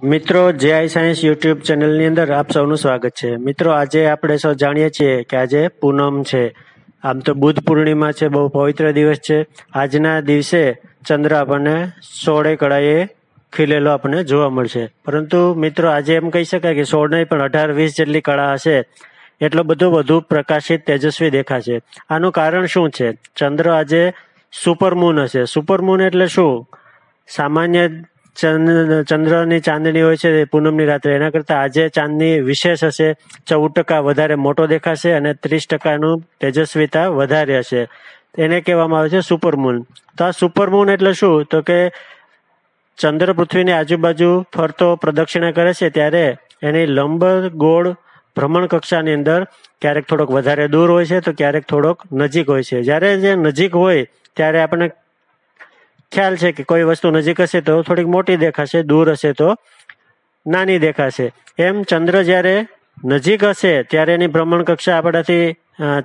મિત્રો જે આઈ science YouTube ચેનલની અંદર આપ સૌનું સ્વાગત છે. મિત્રો, આજે આપણે સૌ જાણીએ છીએ કે આજે પૂનમ છે. આમ તો બુદ્ધ પૂર્ણિમા છે, બહુ પવિત્ર દિવસ છે. આજના દિવસે ચંદ્ર આપણને સોળે કળાએ ખીલેલો આપણને જોવા મળશે. પરંતુ મિત્રો, આજે એમ કહી શકાય કે સોળ નહીં, પણ અઢાર, વીસ જેટલી કળા હશે. એટલો બધો વધુ પ્રકાશિત, તેજસ્વી દેખાશે. આનું કારણ શું છે? ચંદ્ર આજે સુપરમૂન હશે. સુપરમૂન એટલે શું? સામાન્ય ચંદ્ર- ચંદ્રની ચાંદની હોય છે પૂનમની રાત્રે. એના કરતાં આજે ચાંદની વિશેષ હશે. ચૌદ ટકા વધારે મોટો દેખાશે અને ત્રીસ ટકાનું તેજસ્વીતા વધારે હશે. એને કહેવામાં આવે છે સુપરમૂન તો આ સુપરમૂન એટલે શું? તો કે ચંદ્ર પૃથ્વીની આજુબાજુ ફરતો, પ્રદક્ષિણા કરે છે, ત્યારે એની લંબ ગોળ ભ્રમણ કક્ષાની અંદર ક્યારેક થોડોક વધારે દૂર હોય છે, તો ક્યારેક થોડોક નજીક હોય છે. જ્યારે જે નજીક હોય, ત્યારે આપણને ખ્યાલ છે કે કોઈ વસ્તુ નજીક હશે તો થોડીક મોટી દેખાશે, દૂર હશે તો નાની દેખાશે. એમ ચંદ્ર જ્યારે નજીક હશે ત્યારે એની ભ્રમણ કક્ષા આપણાથી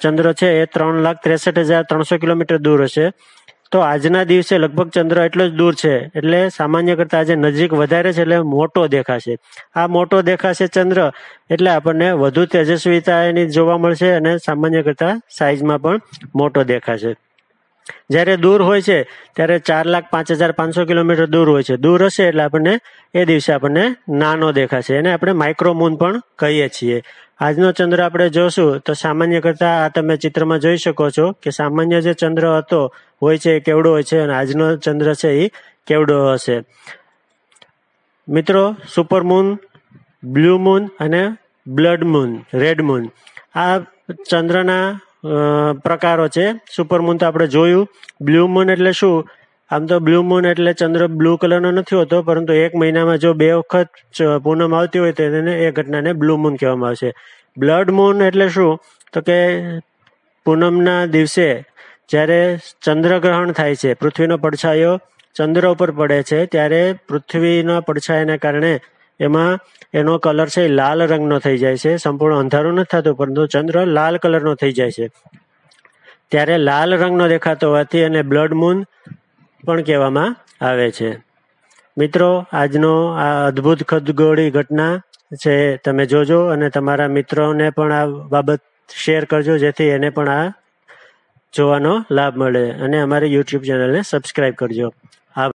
ચંદ્ર છે એ ત્રણ લાખ ત્રેસઠ હજાર ત્રણસો કિલોમીટર દૂર હશે. તો આજના દિવસે લગભગ ચંદ્ર એટલો જ દૂર છે, એટલે સામાન્ય કરતાં આજે નજીક વધારે છે, એટલે મોટો દેખાશે. આ મોટો દેખાશે ચંદ્ર, એટલે આપણને વધુ તેજસ્વીતા એની જોવા મળશે અને સામાન્ય કરતાં સાઈઝમાં પણ મોટો દેખાશે. જ્યારે દૂર હોય છે, ત્યારે ચાર લાખ પાંચ હજાર પાંચસો કિલોમીટર દૂર હોય છે. દૂર હશે એટલે આપણને એ દિવસે આપણને નાનો દેખાશે. એને આપણે માઇક્રોમૂન પણ કહીએ છીએ. આજનો ચંદ્ર આપણે જોશું, તો સામાન્ય કરતાં આ તમે ચિત્રમાં જોઈ શકો છો કે સામાન્ય જે ચંદ્ર હતો, હોય છે એ કેવડો હોય છે અને આજનો ચંદ્ર છે એ કેવડો હશે. મિત્રો સુપરમૂન બ્લુ મૂન અને બ્લડ મૂન રેડ મૂન આ ચંદ્રના પ્રકારો છે. સુપરમૂન તો આપણે જોયું. બ્લુ મૂન એટલે શું? આમ તો બ્લુ મૂન એટલે ચંદ્ર બ્લુ કલરનો નથી હોતો, પરંતુ એક મહિનામાં જો બે વખત પૂનમ આવતી હોય તો તેને એ ઘટનાને બ્લુ મૂન કહેવામાં આવશે બ્લડ મૂન એટલે શું? તો કે પૂનમના દિવસે જ્યારે ચંદ્રગ્રહણ થાય છે, પૃથ્વીનો પડછાયો ચંદ્ર ઉપર પડે છે, ત્યારે પૃથ્વીના પડછાયાને કારણે એમાં એનો કલર છે લાલ રંગનો થઈ જાય છે. સંપૂર્ણ અંધારું નથી થતું, પરંતુ ચંદ્ર લાલ કલરનો થઈ જાય છે. ત્યારે લાલ રંગનો દેખાતો હોવાથી એને બ્લડ મૂન પણ કહેવામાં આવે છે. મિત્રો, આજનો આ અદ્ભુત ખદગોળી ઘટના છે, તમે જોજો અને તમારા મિત્રોને પણ આ બાબત શેર કરજો, જેથી એને પણ આ જોવાનો લાભ મળે. અને અમારી યુટ્યુબ ચેનલને સબસ્ક્રાઈબ કરજો.